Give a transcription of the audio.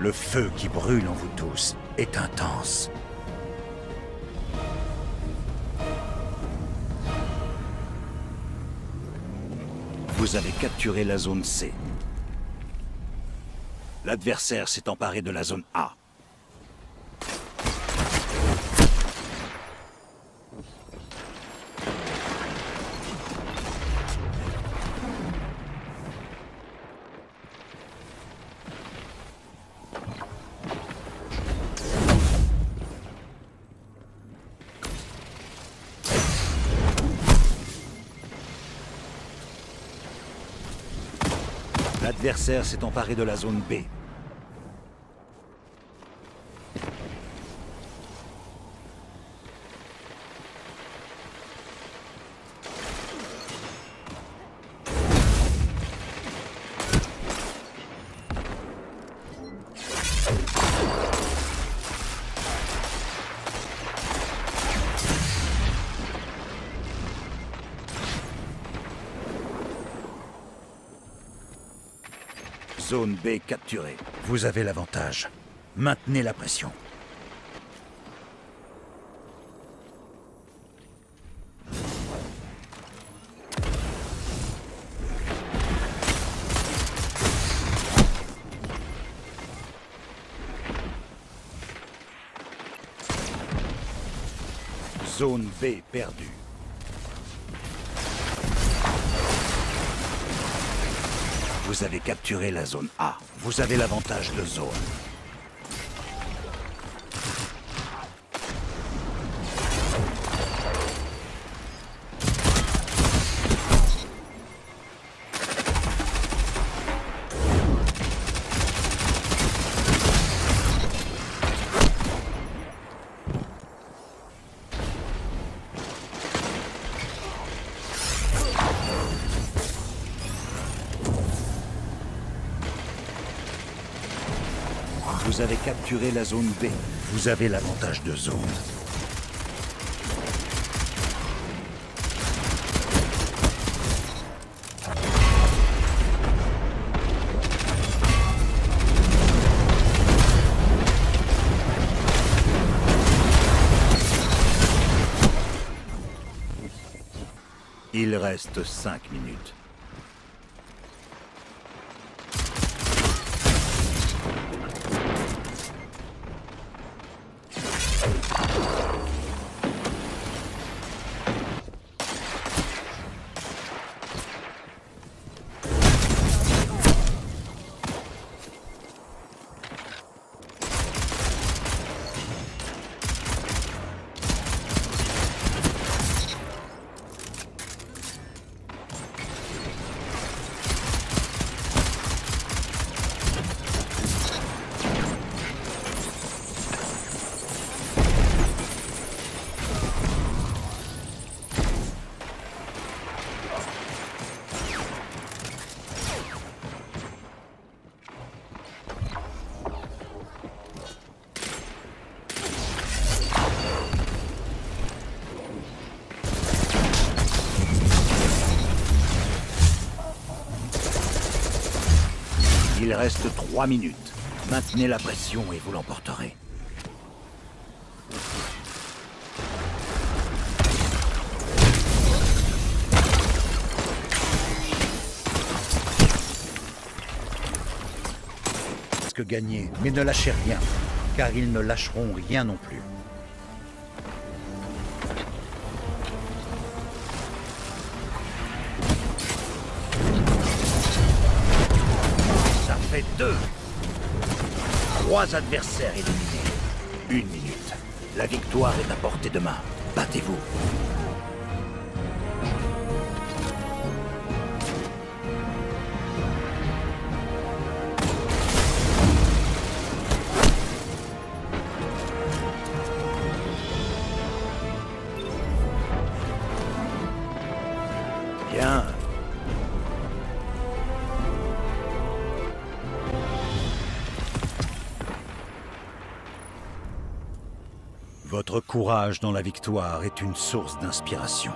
Le feu qui brûle en vous tous est intense. Vous avez capturé la zone C. L'adversaire s'est emparé de la zone A. L'adversaire s'est emparé de la zone B. Zone B capturée. Vous avez l'avantage. Maintenez la pression. Zone B perdue. Vous avez capturé la zone A. Vous avez l'avantage de zone. Vous avez capturé la zone B. Vous avez l'avantage de zone. Il reste cinq minutes. Il reste trois minutes. Maintenez la pression et vous l'emporterez. gagner, mais ne lâchez rien, car ils ne lâcheront rien non plus. Fait deux. Trois adversaires éliminés. Une minute. La victoire est à portée de main. Battez-vous. Votre courage dans la victoire est une source d'inspiration.